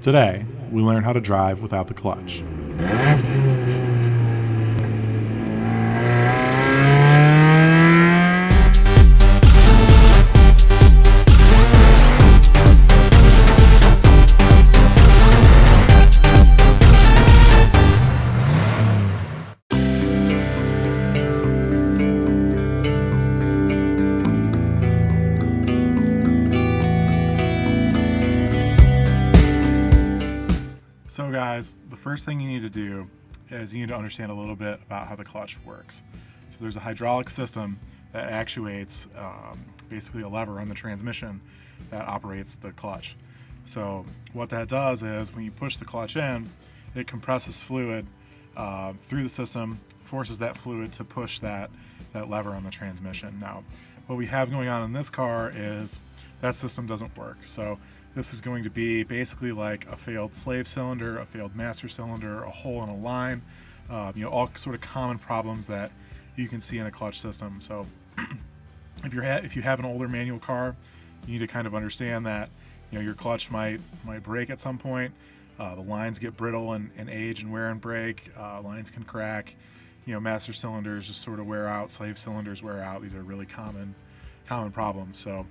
Today, we learn how to drive without the clutch. First thing you need to do is you need to understand a little bit about how the clutch works. So, there's a hydraulic system that actuates um, basically a lever on the transmission that operates the clutch. So, what that does is when you push the clutch in, it compresses fluid uh, through the system, forces that fluid to push that, that lever on the transmission. Now, what we have going on in this car is that system doesn't work. So, this is going to be basically like a failed slave cylinder, a failed master cylinder, a hole in a line, uh, you know, all sort of common problems that you can see in a clutch system. So if you're if you have an older manual car, you need to kind of understand that you know your clutch might might break at some point. Uh, the lines get brittle and, and age and wear and break. Uh, lines can crack. You know, master cylinders just sort of wear out. Slave cylinders wear out. These are really common common problems. So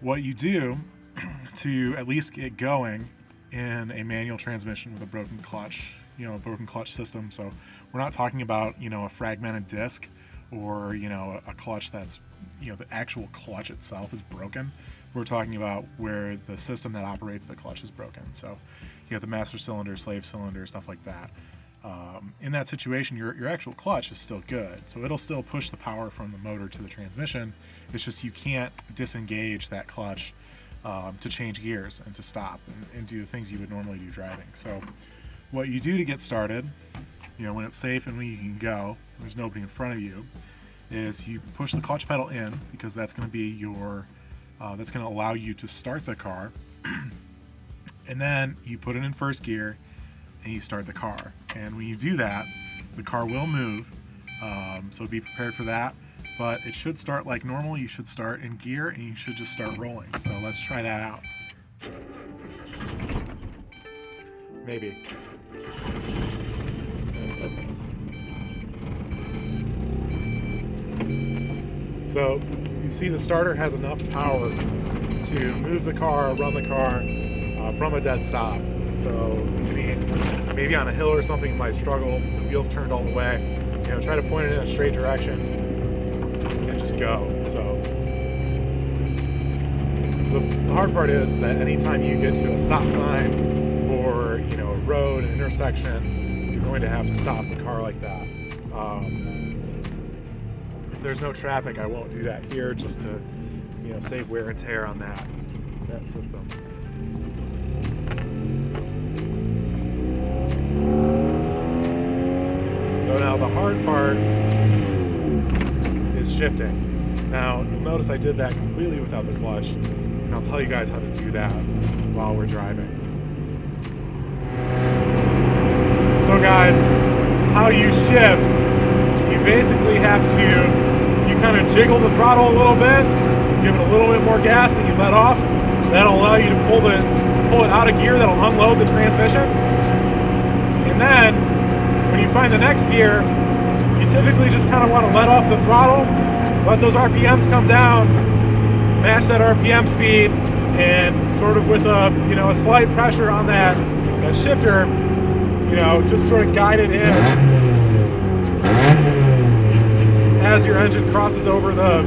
what you do to at least get going in a manual transmission with a broken clutch, you know, a broken clutch system. So we're not talking about, you know, a fragmented disc or, you know, a clutch that's, you know, the actual clutch itself is broken. We're talking about where the system that operates the clutch is broken. So you have the master cylinder, slave cylinder, stuff like that. Um, in that situation, your, your actual clutch is still good. So it'll still push the power from the motor to the transmission. It's just you can't disengage that clutch um, to change gears and to stop and, and, do the things you would normally do driving. So what you do to get started, you know, when it's safe and when you can go, there's nobody in front of you, is you push the clutch pedal in because that's going to be your, uh, that's going to allow you to start the car. and then you put it in first gear and you start the car. And when you do that, the car will move. Um, so be prepared for that but it should start like normal. You should start in gear and you should just start rolling. So let's try that out. Maybe. So you see the starter has enough power to move the car, run the car uh, from a dead stop. So maybe on a hill or something you might struggle, the wheels turned all the way. You know, try to point it in a straight direction and just go. So the hard part is that anytime you get to a stop sign or you know a road, an intersection, you're going to have to stop the car like that. Um, if there's no traffic, I won't do that here just to you know save wear and tear on that that system. So now the hard part shifting. Now, you'll notice I did that completely without the clutch, and I'll tell you guys how to do that while we're driving. So guys, how you shift, you basically have to, you kind of jiggle the throttle a little bit, give it a little bit more gas and you let off. That'll allow you to pull, the, pull it out of gear, that'll unload the transmission. And then, when you find the next gear, typically just kind of want to let off the throttle, let those RPMs come down, match that RPM speed, and sort of with a you know a slight pressure on that, that shifter, you know, just sort of guide it in as your engine crosses over the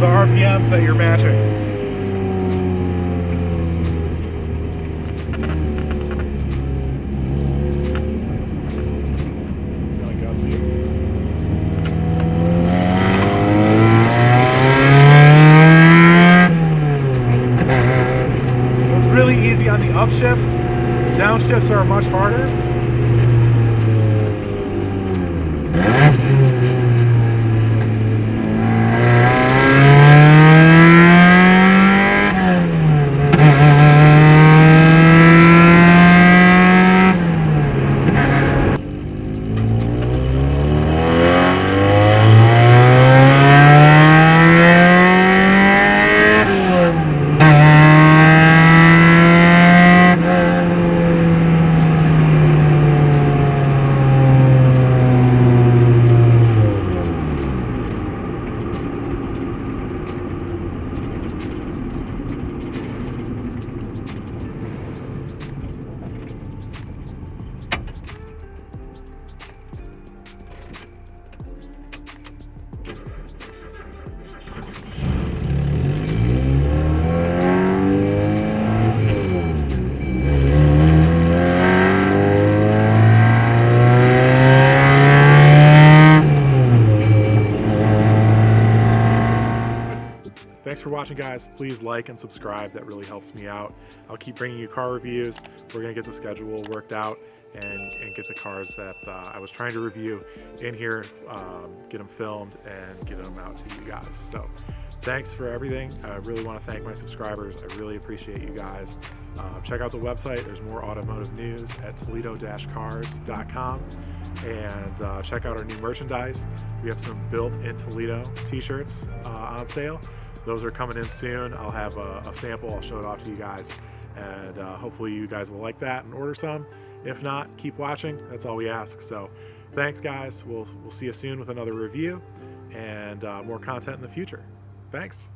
the RPMs that you're matching. Upshifts. Downshifts are much harder. Watching, guys. Please like and subscribe. That really helps me out. I'll keep bringing you car reviews. We're to get the schedule worked out and, and get the cars that uh, I was trying to review in here, um, get them filmed, and get them out to you guys. So thanks for everything. I really want to thank my subscribers. I really appreciate you guys. Uh, check out the website. There's more automotive news at toledo-cars.com. And uh, check out our new merchandise. We have some built in Toledo t-shirts uh, on sale. Those are coming in soon. I'll have a, a, sample. I'll show it off to you guys. And uh, hopefully you guys will like that and order some. If not, keep watching. That's all we ask. So thanks, guys. We'll, we'll see you soon with another review and uh, more content in the future. Thanks.